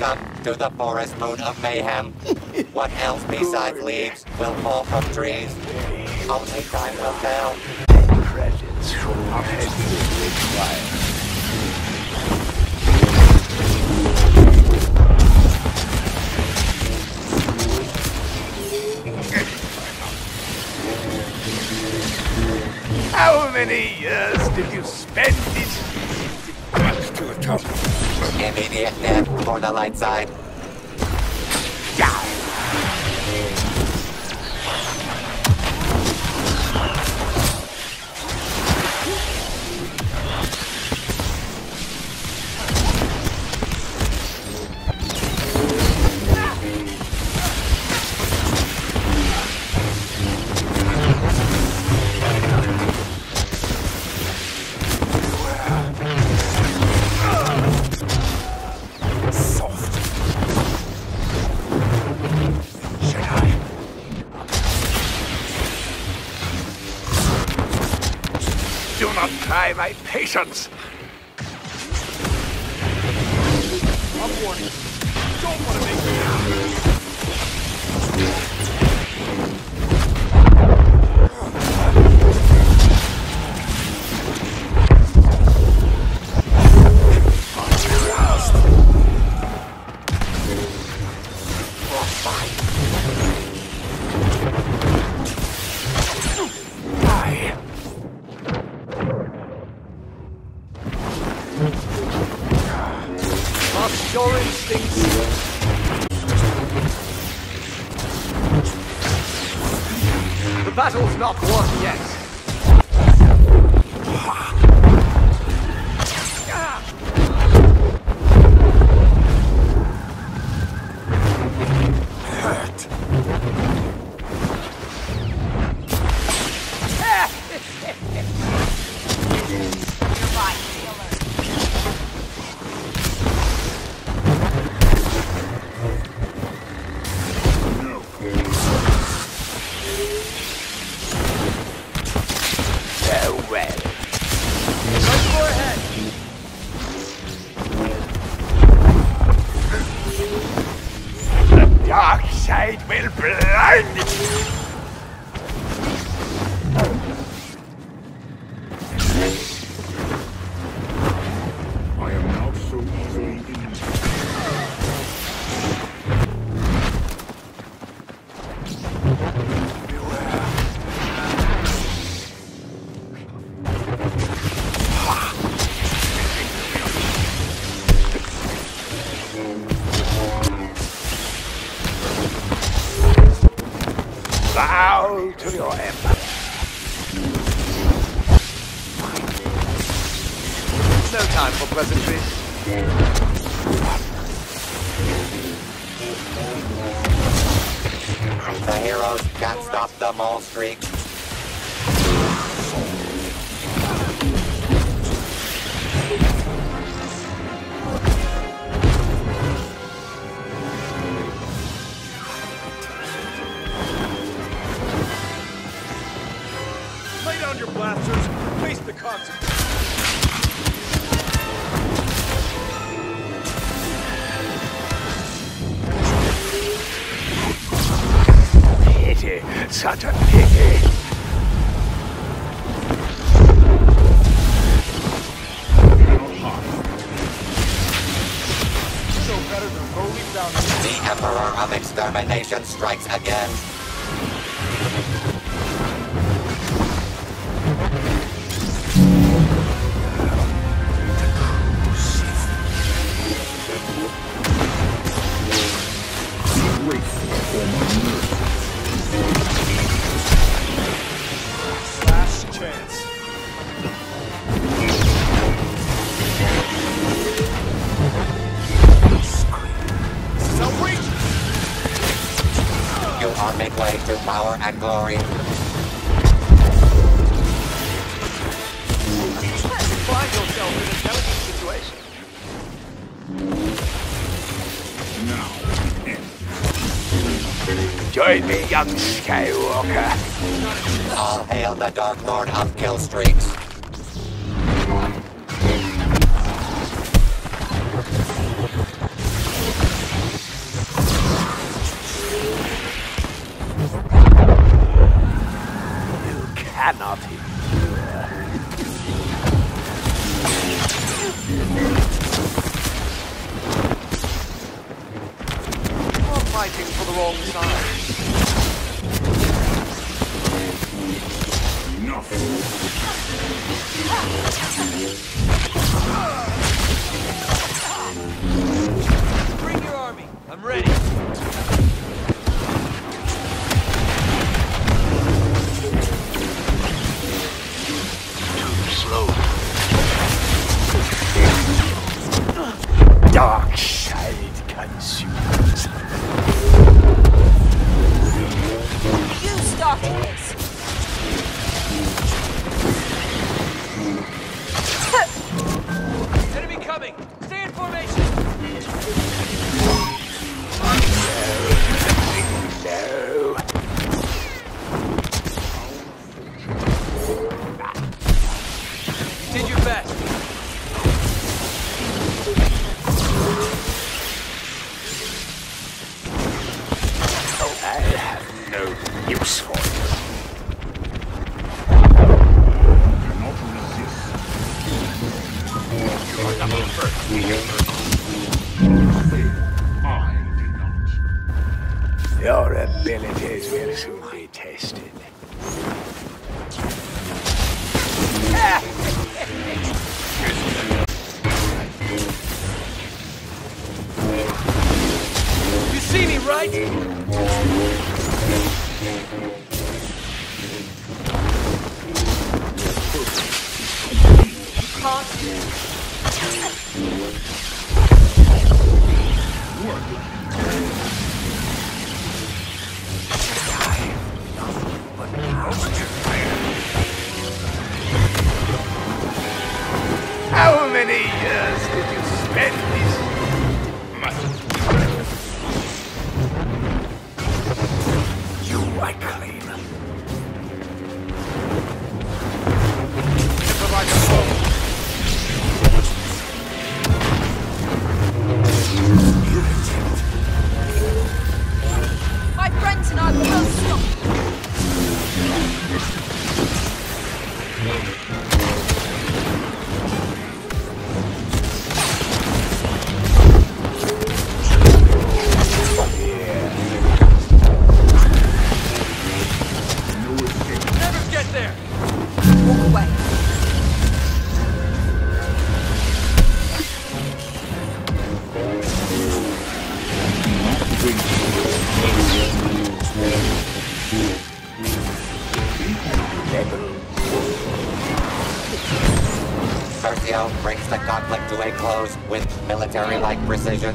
Welcome to the forest moon of mayhem. what else besides leaves will fall from trees? Only time will tell. Credits our heavy fire. How many years did you spend Immediate death for the light side. Soft. Try my patience. I'm warning. Don't want to make not won blind to your empire. No time for pleasantries. The heroes can't stop the mole streak. Your blasters. Face the consequences. Pity, such a pity. No better than rolling down the The Emperor of Extermination strikes again. You way midway to power and glory. Find yourself in a delicate situation. Now. Join me, young Skywalker. All hail the Dark Lord of Kill fighting for the wrong side. Bring your army. I'm ready. Stop! right? Hot. Work. the outbreaks the conflict to a close with military-like precision.